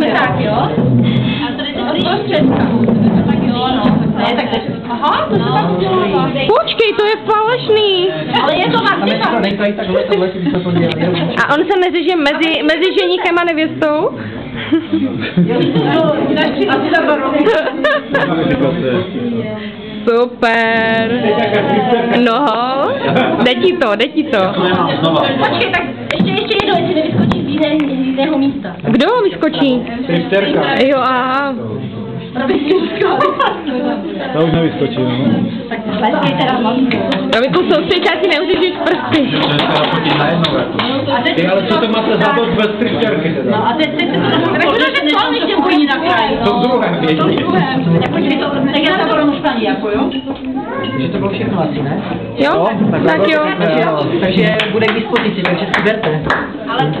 Točíme tak, jo? A tady to od prostředka. Tak jo, no. Ne, tak to Aha, to se tak udělává. Počkej, to je falešný. Ale je to to dělali. A on se mezi, že mezi, mezi ženichem a nevěstou? Super. No, jde ti to, jde ti to. Počkej, tak jiného místa. Kdo vyskočí? Tristerka. Jo, aha. To už nevyskočí, no. Tak tleskej teda hlavně. Romiku, soustřeď, ať si neuřížíš prsty. A teď Ty, ale co to máte za bod bez tristerky teda? No a teď se to tak to že co ještě bojí na kraji. To v druhém To v běží. druhém. Jako, to, tak já to budu španí, jako jo? Že to bylo všechno asi, ne? Jo? Tak jo. Takže bude k dispozici, takže si berte. Ale